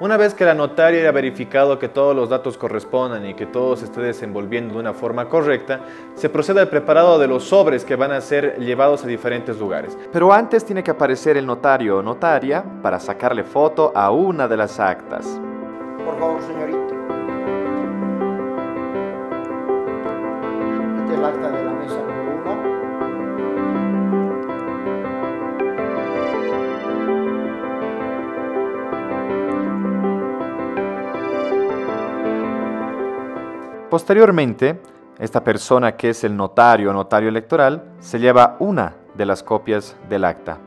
Una vez que la notaria haya verificado que todos los datos correspondan y que todo se esté desenvolviendo de una forma correcta, se procede al preparado de los sobres que van a ser llevados a diferentes lugares. Pero antes tiene que aparecer el notario o notaria para sacarle foto a una de las actas. Por favor, señorita. Este es el acta de la Posteriormente, esta persona que es el notario o notario electoral se lleva una de las copias del acta.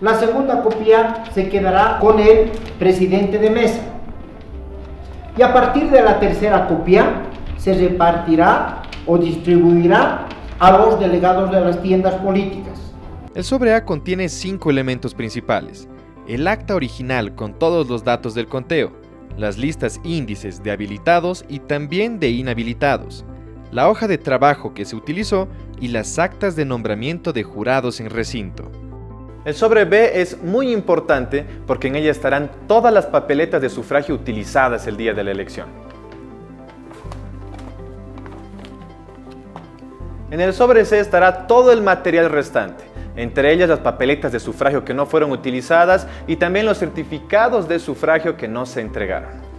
La segunda copia se quedará con el presidente de mesa. Y a partir de la tercera copia se repartirá o distribuirá a los delegados de las tiendas políticas. El sobre A contiene cinco elementos principales. El acta original con todos los datos del conteo, las listas índices de habilitados y también de inhabilitados, la hoja de trabajo que se utilizó y las actas de nombramiento de jurados en recinto. El sobre B es muy importante porque en ella estarán todas las papeletas de sufragio utilizadas el día de la elección. En el sobre C estará todo el material restante, entre ellas las papeletas de sufragio que no fueron utilizadas y también los certificados de sufragio que no se entregaron.